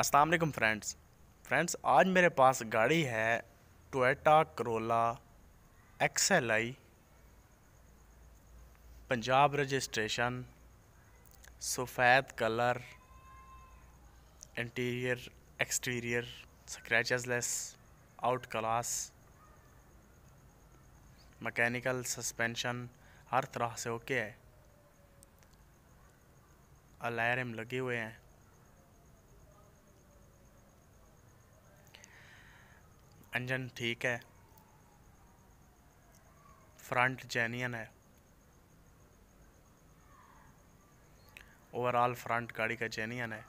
अस्सलाम वालेकुम friends. Friends, आज मेरे पास गाड़ी है Toyota Corolla X L I Punjab registration, सफ़ेद colour interior exterior scratchless outclass mechanical suspension हर तरह से ओके है। अलार्म लगे हुए हैं। इंजन ठीक है। फ्रंट जेनियन है। ओवरऑल फ्रंट गाड़ी का जेनियन है।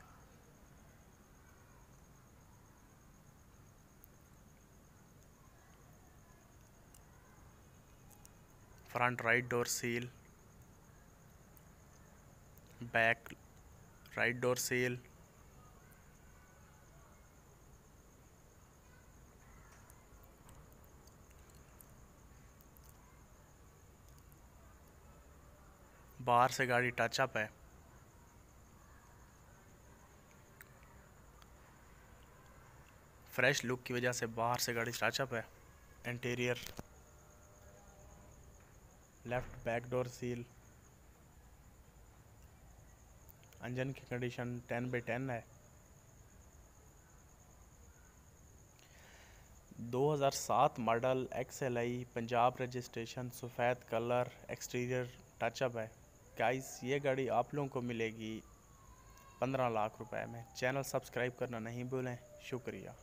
Front right door seal back right door seal बाहर से गाड़ी टचअप है। फ्रेश लुक की वजह से बाहर से गाड़ी टचअप है। Interior left back door seal engine की कंडीशन टेन बाई टेन है। 2007 model X L I Punjab registration सफ़ेद कलर एक्सटीरियर टचअप है। गाइस, ये गाड़ी आप लोगों को मिलेगी पंद्रह लाख रुपए में। चैनल सब्सक्राइब करना नहीं भूलें। शुक्रिया।